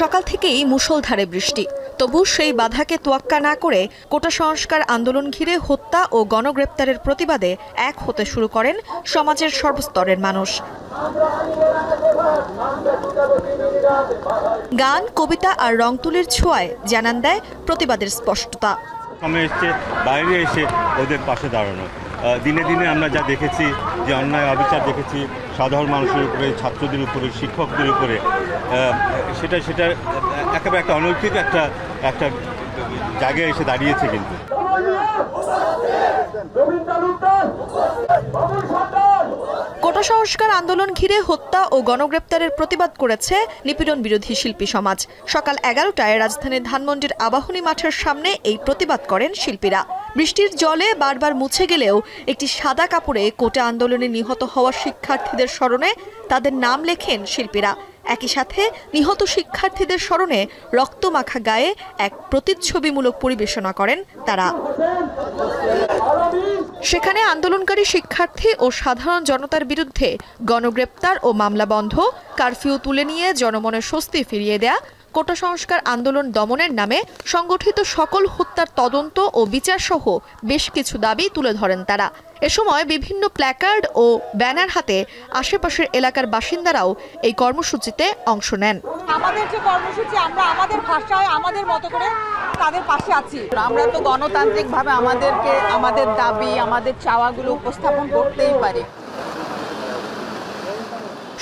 সকাল থেকেই মুষলধারে বৃষ্টি। তবু সেই বাধাকে তোয়াক্কা না করে কোটা সংস্কার আন্দোলন ঘিরে হত্যা ও গণগ্রেপ্তারের প্রতিবাদে এক হতে শুরু করেন সমাজের সর্বস্তরের মানুষ। গান, কবিতা আর রং তুলির ছোঁয়ায় জানান দেয় প্রতিবাদের স্পষ্টতা। বাইরে এসে ওদের পাশে দাঁড়ানো। দিনে দিনে আমরা যা দেখেছি যে অন্যায় অবিচার দেখেছি, সাধারণ মানুষের উপরে, ছাত্রদের উপরে, শিক্ষকদের উপরে সেটা সেটা একেবারে একটা অনৈতিক একটা একটা জায়গায় এসে দাঁড়িয়েছে কিন্তু। কোটা সংস্কার আন্দোলন ঘিরে হত্যা ও গণগ্রেপ্তারের প্রতিবাদ করেছে নিপীড়ন বিরোধী শিল্পী সমাজ। সকাল এগারোটায় রাজধানীর ধানমন্ডির আবাহনী মাঠের সামনে এই প্রতিবাদ করেন শিল্পীরা। বৃষ্টির জলে বারবার মুছে গেলেও একটি সাদা কাপড়ে কোটা আন্দোলনে নিহত হওয়া শিক্ষার্থীদের স্মরণে তাদের নাম লেখেন শিল্পীরা। একই সাথে নিহত শিক্ষার্থীদের স্মরণে রক্তমাখা গায়ে এক প্রতিচ্ছবিমূলক পরিবেশনা করেন তারা। সেখানে আন্দোলনকারী শিক্ষার্থী ও সাধারণ জনতার বিরুদ্ধে গণগ্রেপ্তার ও মামলা বন্ধ, কারফিউ তুলে নিয়ে জনমনে স্বস্তি ফিরিয়ে দেয়া কোটা সংস্কার আন্দোলন দমনের নামে সংগঠিত সকল হত্যার তদন্ত ও বিচার সহ বেশ কিছু দাবি তুলে ধরেন তারা। এ সময় বিভিন্ন প্ল্যাকার্ড ও ব্যানার হাতে আশেপাশের এলাকার বাসিন্দারাও এই কর্মসূচিতে অংশ নেন। আমাদের যে কর্মসূচি আমরা আমাদের ভাষায় আমাদের মতো করে তাদের পাশে আছি। আমরা তো গণতান্ত্রিকভাবে আমাদেরকে আমাদের দাবি আমাদের চাওয়াগুলো উপস্থাপন করতেই পারি।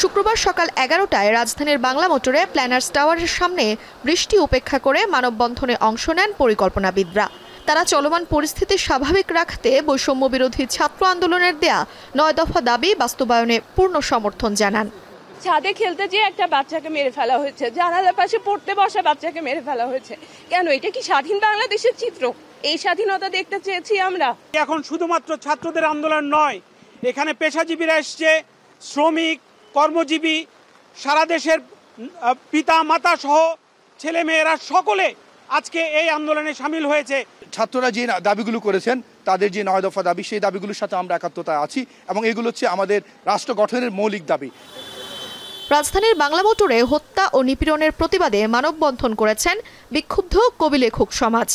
শুক্রবার সকাল এগারোটায় রাজধানীর বাংলা মোটরে প্ল্যানার্স টাওয়ারের সামনে বৃষ্টি উপেক্ষা করে মানববন্ধনে অংশ নেন পরিকল্পনাবিদরা। তারা চলমান পরিস্থিতি স্বাভাবিক রাখতে বৈষম্য বিরোধী ছাত্র আন্দোলনের দেয়া নয় দফা দাবি বাস্তবায়নে পূর্ণ সমর্থন জানান। ছাদে খেলতে যেয়ে একটা বাচ্চাকে মেরে ফেলা হয়েছে। জানালার পাশে পড়তে বসা বাচ্চাকে মেরে ফেলা হয়েছে। কেন? এটা কি স্বাধীন বাংলাদেশের চিত্র? এই স্বাধীনতা দেখতে চেয়েছি আমরা। এখন শুধুমাত্র ছাত্রদের আন্দোলন নয় এখানে পেশাজীবীরা এসছে শ্রমিক কর্মজীবী সারা দেশের পিতা মাতা সহ ছেলে মেয়েরা সকলে আজকে এই আন্দোলনে সামিল হয়েছে। ছাত্ররা যে দাবিগুলো করেছেন তাদের যে নয় দফা দাবি সেই দাবিগুলোর সাথে আমরা একাত্মতায় আছি এবং এগুলো হচ্ছে আমাদের রাষ্ট্র গঠনের মৌলিক দাবি। রাজধানীর বাংলা মোটরে হত্যা ও নিপীড়নের প্রতিবাদে মানববন্ধন করেছেন বিক্ষুব্ধ কবি লেখক সমাজ।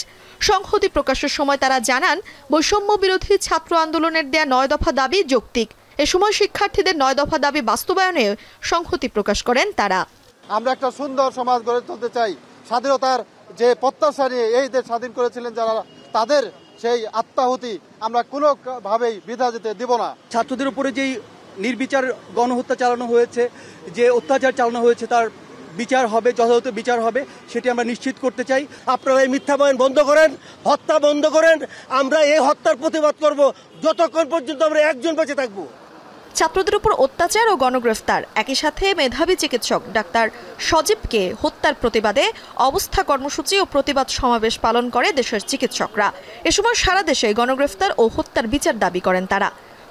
সংহতি প্রকাশের সময় তারা জানান বৈষম্য বিরোধী ছাত্র আন্দোলনের দেয়া নয় দফা দাবি যৌক্তিক। এ সময় শিক্ষার্থীদের নয় দফা দাবি বাস্তবায়নে সংহতি প্রকাশ করেন তারা। আমরা একটা সুন্দর সমাজ গড়ে তুলতে চাই। স্বাধীনতার যে প্রত্যাশা নিয়ে এই দেশ স্বাধীন করেছিলেন যারা তাদের সেই আত্মাহুতি আমরা কোনোভাবেই বিধা যেতে দিব না। ছাত্রদের উপরে যেই নির্বিচার গণহত্যা চালানো হয়েছে যে অত্যাচার চালানো হয়েছে তার বিচার হবে যথাযথ বিচার হবে সেটি আমরা নিশ্চিত করতে চাই। আপনারা এই মিথ্যা বয়ন বন্ধ করেন হত্যা বন্ধ করেন আমরা এই হত্যার প্রতিবাদ করব। যতক্ষণ পর্যন্ত আমরা একজন বেঁচে থাকব। ছাত্রদের উপর অত্যাচার ও গণগ্রেফতার। একই সাথে মেধাবী চিকিৎসক ডাক্তার সজীবকে হত্যার প্রতিবাদে অবস্থা কর্মসূচি ও প্রতিবাদ সমাবেশ পালন করে দেশের চিকিৎসকরা। এ সময় সারা দেশে গণগ্রেফতার ও হত্যার বিচার দাবি করেন তারা।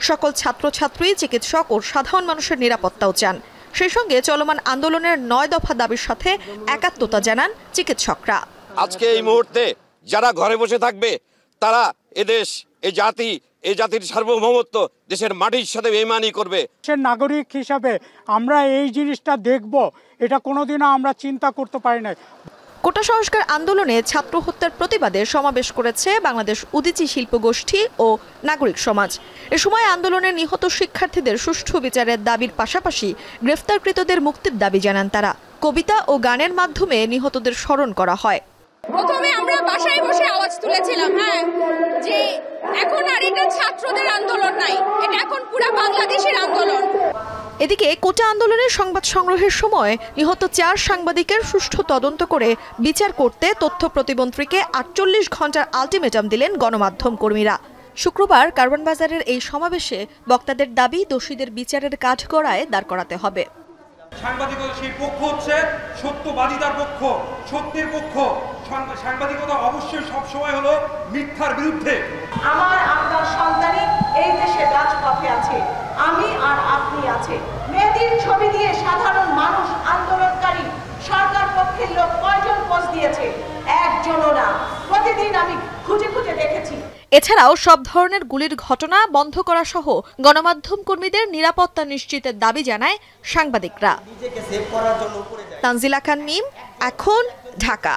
সকল ছাত্রছাত্রী, চিকিৎসক ও সাধারণ মানুষের নিরাপত্তাও চান। সেই সঙ্গে চলমান আন্দোলনের নয় দফা দাবির সাথে একাত্মতা জানান চিকিৎসকরা। আজকে এই মুহূর্তে যারা ঘরে বসে থাকবে, তারা এদেশ এ জাতি এই জাতির সার্বভৌমত্ব দেশের মাটির সাথে বেমানি করবে। দেশের নাগরিক হিসাবে আমরা এই জিনিসটা দেখব। এটা কোনোদিনও আমরা চিন্তা করতে পারি না কোটা সংস্কার আন্দোলনে ছাত্র হত্যার প্রতিবাদে সমাবেশ করেছে বাংলাদেশ উদিচি শিল্প গোষ্ঠী ও নাগরিক সমাজ। এ সময় আন্দোলনে নিহত শিক্ষার্থীদের সুষ্ঠু বিচারের দাবির পাশাপাশি গ্রেফতারকৃতদের মুক্তির দাবি জানান তারা। কবিতা ও গানের মাধ্যমে নিহতদের স্মরণ করা হয়। প্রথমে আমরা বাসায় বসে আওয়াজ তুলেছিলাম হ্যাঁ যে এখন আর এটা ছাত্রদের আন্দোলন নাই এটা এখন পুরো বাংলাদেশের আন্দোলন। এদিকে কোটা আন্দোলনের সংবাদ সংগ্রহের সময় নিহত চার সাংবাদিকের সুষ্ঠু তদন্ত করে বিচার করতে তথ্য প্রতিমন্ত্রীকে আটচল্লিশ ঘণ্টার আলটিমেটাম দিলেন গণমাধ্যম কর্মীরা। শুক্রবার কার্বন বাজারের এই সমাবেশে বক্তাদের দাবি দোষীদের বিচারের কাঠগড়ায় দাঁড় করাতে হবে। সাংবাদিকতা সেই পক্ষ হচ্ছে সত্যবাদিতার পক্ষ সত্যের পক্ষ। সাংবাদিকতা অবশ্যই সবসময় হলো মিথ্যার বিরুদ্ধে। আমার আপনার সন্তানই এই দেশে রাজপথে আছে। আমি আর আপনি আছে। মেয়েদের ছবি দিয়ে সাধারণ মানুষ আন্দোলনকারী সরকার পক্ষের লোক কয়জন পোস্ট দিয়েছে? একজনও না। প্রতিদিন আমি খুঁজে খুঁজে দেখেছি। এছাড়াও সব ধরনের গুলির ঘটনা বন্ধ করা সহ গণমাধ্যম কর্মীদের নিরাপত্তা নিশ্চিতের দাবি জানায় সাংবাদিকরা। তানজিলা খান মিম এখন ঢাকা।